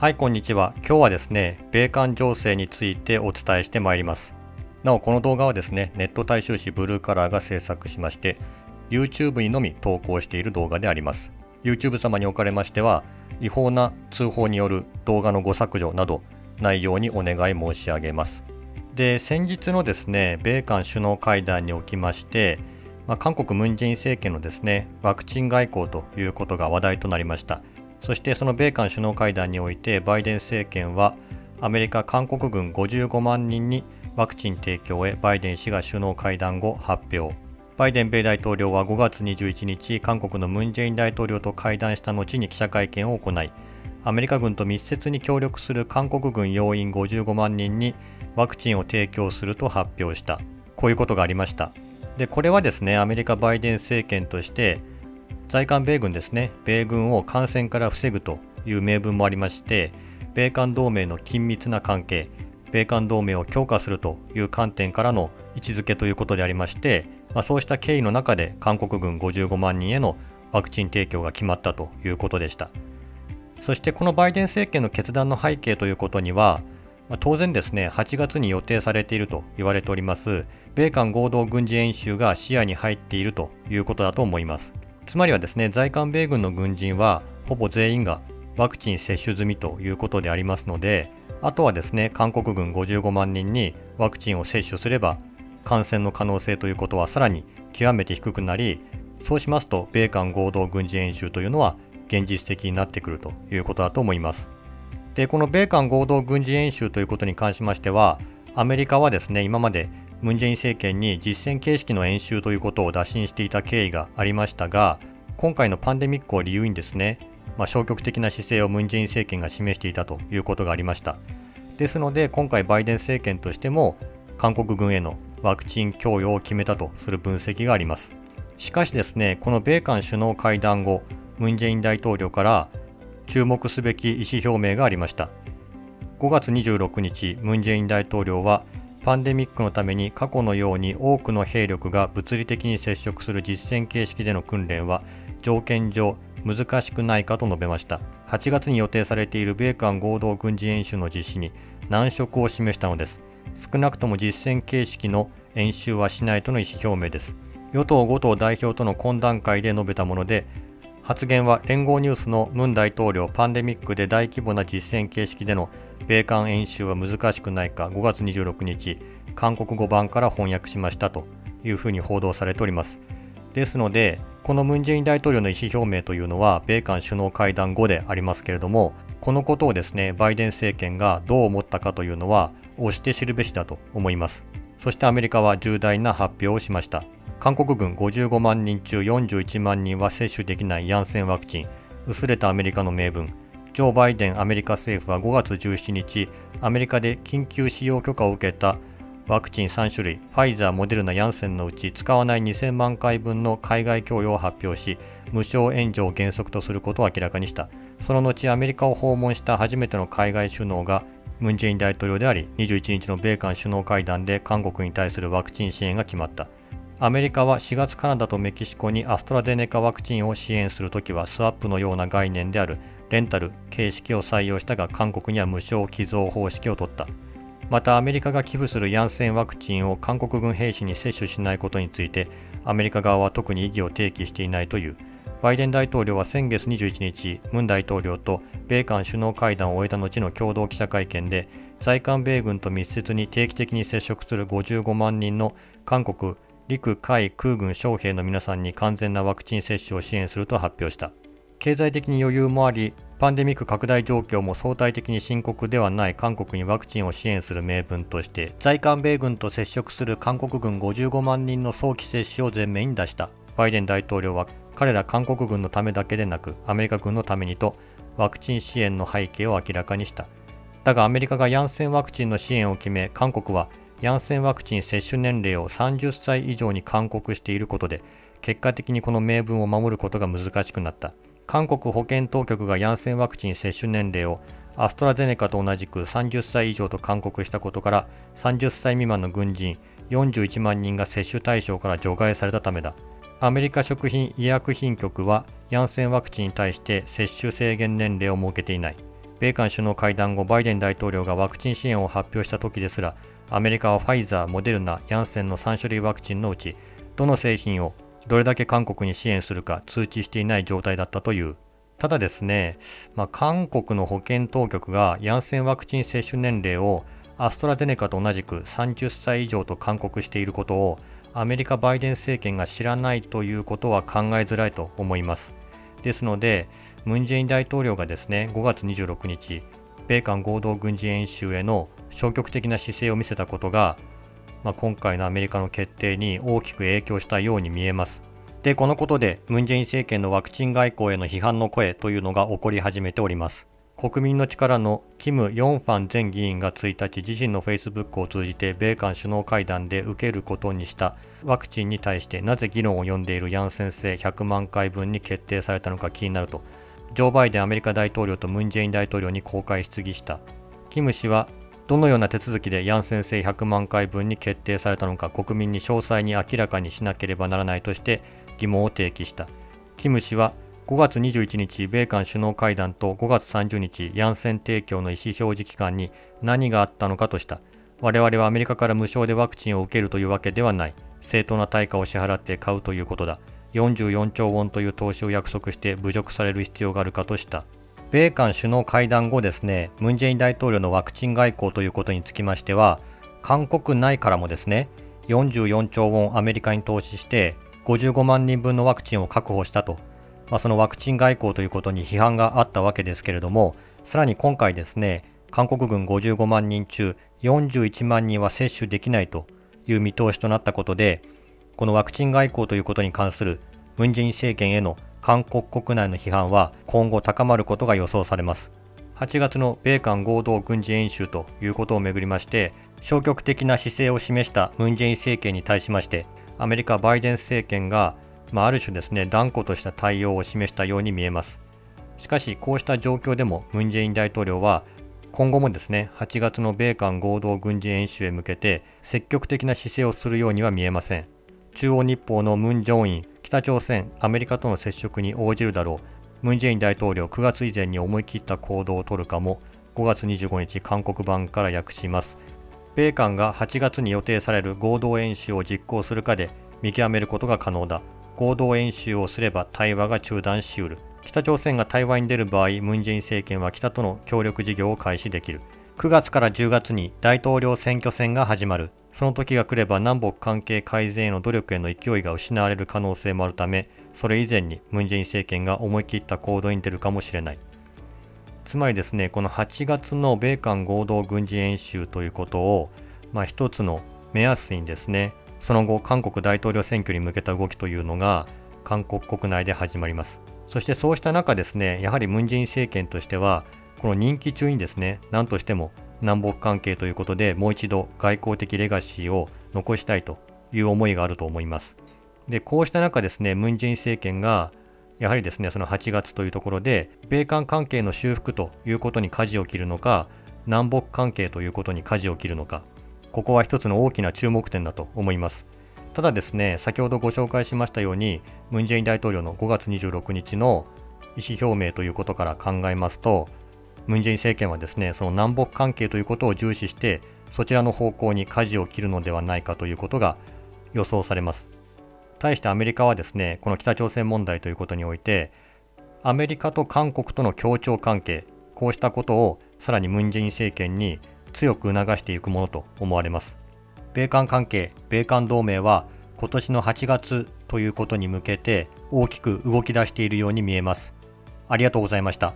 はいこんにちは。今日はですね米韓情勢についてお伝えしてまいります。なおこの動画はですねネット大衆紙ブルーカラーが制作しまして YouTube にのみ投稿している動画であります。YouTube 様におかれましては違法な通報による動画の誤削除など内容にお願い申し上げます。で先日のですね米韓首脳会談におきましてまあ、韓国ムン・ジェイン政権のですねワクチン外交ということが話題となりました。そしてその米韓首脳会談においてバイデン政権はアメリカ韓国軍55万人にワクチン提供へバイデン氏が首脳会談後発表。バイデン米大統領は5月21日韓国のムン・ジェイン大統領と会談した後に記者会見を行いアメリカ軍と密接に協力する韓国軍要員55万人にワクチンを提供すると発表した。こういうことがありました。でこれはですねアメリカバイデン政権として在韓米軍ですね米軍を感染から防ぐという名分もありまして米韓同盟の緊密な関係米韓同盟を強化するという観点からの位置づけということでありまして、まあ、そうした経緯の中で韓国軍55万人へのワクチン提供が決まったということでしたそしてこのバイデン政権の決断の背景ということには、ま、当然ですね8月に予定されていると言われております米韓合同軍事演習が視野に入っているということだと思います。つまりはですね、在韓米軍の軍人はほぼ全員がワクチン接種済みということでありますので、あとはですね、韓国軍55万人にワクチンを接種すれば、感染の可能性ということはさらに極めて低くなり、そうしますと、米韓合同軍事演習というのは現実的になってくるということだと思います。で、この米韓合同軍事演習ということに関しましては、アメリカはですね、今までムン・ジェイン政権に実戦形式の演習ということを打診していた経緯がありましたが今回のパンデミックを理由にですね、まあ、消極的な姿勢をムン・ジェイン政権が示していたということがありました。ですので今回バイデン政権としても韓国軍へのワクチン供与を決めたとする分析があります。しかしですねこの米韓首脳会談後ムン・ジェイン大統領から注目すべき意思表明がありました。5月26日ムン・ジェイン大統領はパンデミックのために過去のように多くの兵力が物理的に接触する実戦形式での訓練は条件上難しくないかと述べました。8月に予定されている米韓合同軍事演習の実施に難色を示したのです。少なくとも実戦形式の演習はしないとの意思表明です。与党5党代表との懇談会で述べたもので発言は連合ニュースのムン大統領パンデミックで大規模な実戦形式での米韓演習は難しくないか5月26日韓国語版から翻訳しましたというふうに報道されております。ですのでこのムン・ジェイン大統領の意思表明というのは米韓首脳会談後でありますけれどもこのことをですねバイデン政権がどう思ったかというのは押して知るべしだと思います。そしてアメリカは重大な発表をしました。韓国軍55万人中41万人は接種できないヤンセンワクチン。薄れたアメリカの名分。ジョー・バイデンアメリカ政府は5月17日アメリカで緊急使用許可を受けたワクチン3種類ファイザー、モデルナ、ヤンセンのうち使わない2000万回分の海外供与を発表し無償援助を原則とすることを明らかにした。その後アメリカを訪問した初めての海外首脳がムン・ジェイン大統領であり21日の米韓首脳会談で韓国に対するワクチン支援が決まった。アメリカは4月カナダとメキシコにアストラゼネカワクチンを支援するときはスワップのような概念である。レンタル形式を採用したが韓国には無償寄贈方式を取った。またアメリカが寄付するヤンセンワクチンを韓国軍兵士に接種しないことについてアメリカ側は特に意義を提起していないという。バイデン大統領は先月21日ムン大統領と米韓首脳会談を終えた後の共同記者会見で在韓米軍と密接に定期的に接触する55万人の韓国陸海空軍将兵の皆さんに完全なワクチン接種を支援すると発表した。経済的に余裕もありパンデミック拡大状況も相対的に深刻ではない。韓国にワクチンを支援する名分として在韓米軍と接触する韓国軍55万人の早期接種を前面に出した。バイデン大統領は彼ら韓国軍のためだけでなくアメリカ軍のためにとワクチン支援の背景を明らかにした。だがアメリカがヤンセンワクチンの支援を決め韓国はヤンセンワクチン接種年齢を30歳以上に勧告していることで、結果的にこの名分を守ることが難しくなった。韓国保健当局がヤンセンワクチン接種年齢をアストラゼネカと同じく30歳以上と勧告したことから、30歳未満の軍人41万人が接種対象から除外されたためだ。アメリカ食品医薬品局はヤンセンワクチンに対して接種制限年齢を設けていない。米韓首脳会談後バイデン大統領がワクチン支援を発表した時ですらアメリカはファイザー、モデルナ、ヤンセンの3種類ワクチンのうちどの製品をどれだけ韓国に支援するか通知していない状態だったというただですね、まあ、韓国の保健当局がヤンセンワクチン接種年齢をアストラゼネカと同じく30歳以上と勧告していることをアメリカバイデン政権が知らないということは考えづらいと思います。ですので、ムン・ジェイン大統領がですね、5月26日、米韓合同軍事演習への消極的な姿勢を見せたことが、まあ、今回のアメリカの決定に大きく影響したように見えます。で、このことで、ムン・ジェイン政権のワクチン外交への批判の声というのが起こり始めております。国民の力のキム・ヨンファン前議員が1日自身のフェイスブックを通じて米韓首脳会談で受けることにしたワクチンに対してなぜ議論を呼んでいるヤン先生100万回分に決定されたのか気になるとジョー・バイデンアメリカ大統領とムン・ジェイン大統領に公開質疑したキム氏はどのような手続きでヤン先生100万回分に決定されたのか国民に詳細に明らかにしなければならないとして疑問を提起したキム氏は5月21日、米韓首脳会談と5月30日、ヤンセン提供の意思表示期間に何があったのかとした。我々はアメリカから無償でワクチンを受けるというわけではない。正当な対価を支払って買うということだ。44兆ウォンという投資を約束して侮辱される必要があるかとした。米韓首脳会談後ですね、ムン・ジェイン大統領のワクチン外交ということにつきましては、韓国内からもですね、44兆ウォンアメリカに投資して55万人分のワクチンを確保したと。まあ、そのワクチン外交ということに批判があったわけですけれども、さらに今回ですね、韓国軍55万人中41万人は接種できないという見通しとなったことで、このワクチン外交ということに関するムン・ジェイン政権への韓国国内の批判は今後高まることが予想されます。8月の米韓合同軍事演習ということをめぐりまして、消極的な姿勢を示したムン・ジェイン政権に対しまして、アメリカ・バイデン政権がまあ、ある種ですね、断固とした対応を示したように見えます。しかし、こうした状況でも、ムン・ジェイン大統領は、今後もですね、8月の米韓合同軍事演習へ向けて、積極的な姿勢をするようには見えません。中央日報のムン・ジョンイン、北朝鮮、アメリカとの接触に応じるだろう。ムン・ジェイン大統領9月以前に思い切った行動をとるかも、5月25日韓国版から訳します。米韓が8月に予定される合同演習を実行するかで見極めることが可能だ。合同演習をすれば対話が中断しうる北朝鮮が対話に出る場合ムン・ジェイン政権は北との協力事業を開始できる9月から10月に大統領選挙戦が始まるその時が来れば南北関係改善への努力への勢いが失われる可能性もあるためそれ以前にムン・ジェイン政権が思い切った行動に出るかもしれないつまりですねこの8月の米韓合同軍事演習ということを、まあ、一つの目安にですねその後、韓国大統領選挙に向けた動きというのが韓国国内で始まります。そしてそうした中ですね、やはりムン・ジェイン政権としては、この任期中にですね、何としても南北関係ということでもう一度外交的レガシーを残したいという思いがあると思います。で、こうした中ですね、ムン・ジェイン政権がやはりですね、その8月というところで、米韓関係の修復ということに舵を切るのか、南北関係ということに舵を切るのか、ここは一つの大きな注目点だと思います。ただですね、先ほどご紹介しましたように、ムン・ジェイン大統領の5月26日の意思表明ということから考えますと、ムン・ジェイン政権はですね、その南北関係ということを重視して、そちらの方向に舵を切るのではないかということが予想されます。対してアメリカはですね、この北朝鮮問題ということにおいて、アメリカと韓国との協調関係、こうしたことをさらにムン・ジェイン政権に強く促していくものと思われます。米韓関係、米韓同盟は今年の8月ということに向けて大きく動き出しているように見えます。ありがとうございました。